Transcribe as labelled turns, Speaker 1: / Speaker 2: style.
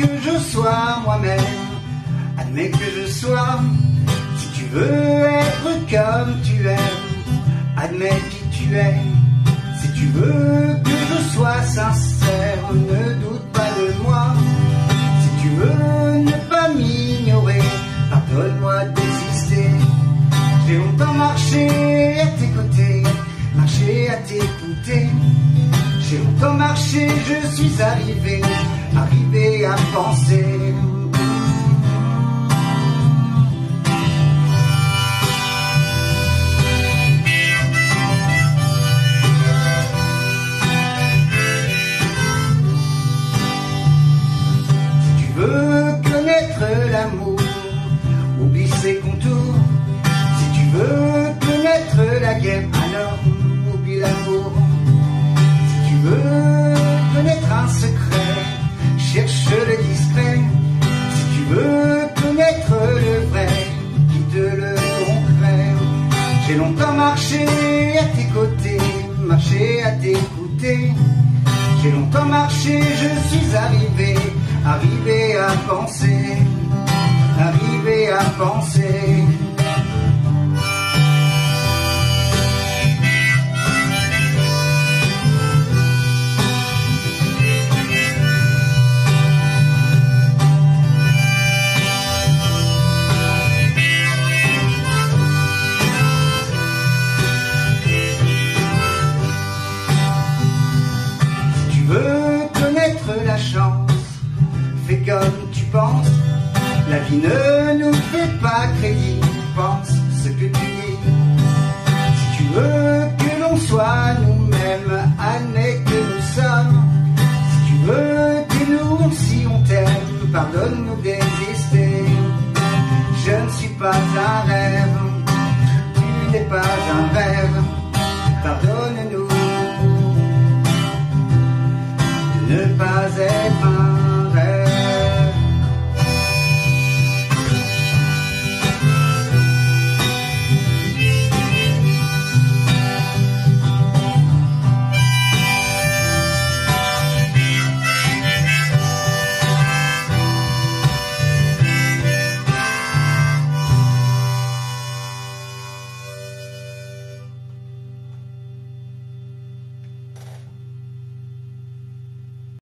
Speaker 1: que je sois moi-même, admets que je sois. Si tu veux être comme tu aimes, admets qui tu es. Si tu veux que je sois sincère, ne doute pas de moi. Si tu veux ne pas m'ignorer, pardonne-moi d'exister. J'ai longtemps marché à tes côtés, marché à t'écouter. J'ai longtemps marché, je suis arrivé, arrivé à penser. J'ai longtemps marché à tes côtés, marché à t'écouter. J'ai longtemps marché, je suis arrivé, arrivé à penser, arrivé à penser. Désister, Je ne suis pas un rêve, tu n'es pas un rêve, pardonne-nous. Ne pas être